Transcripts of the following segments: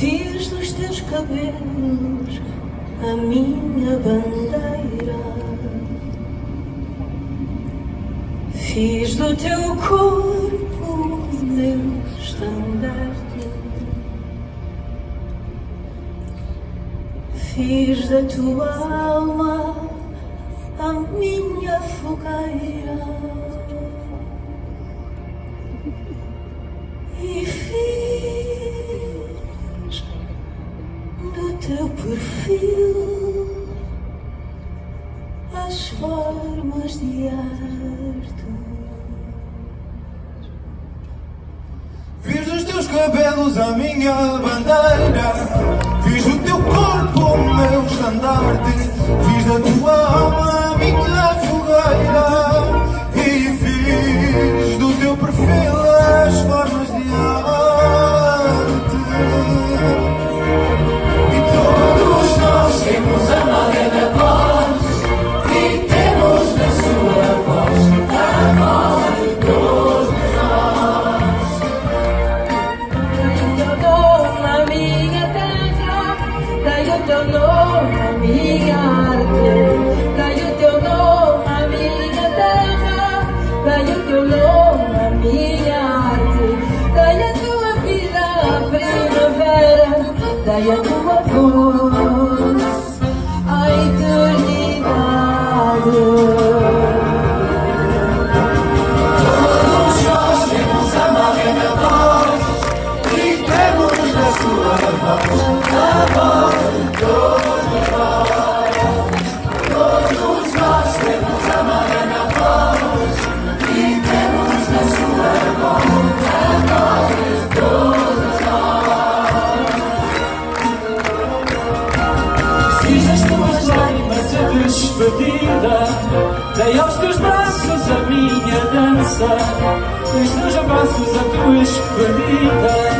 Fiz dos teus cabelos a minha bandeira. Fiz do teu corpo meu estandarte. Fiz da tua alma a minha fogueira. que as formas de arte. Fiz os teus cabelos a minha bandeira, fiz o teu corpo o meu estandarte, fiz da tua daya kuwafu perdida Dei aos teus braços a minha dança Dei aos teus abraços a tua despedida.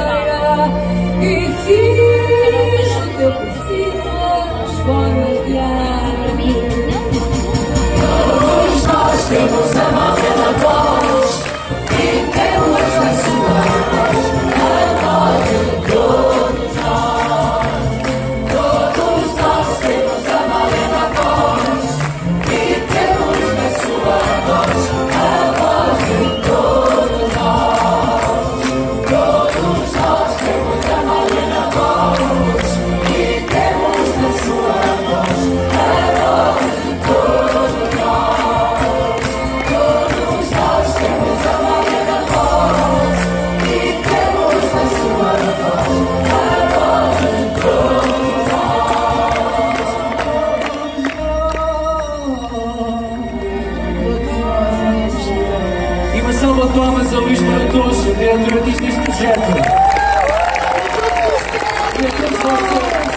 palmas ao Luís para todos, dentro deste projeto. E a todos vocês.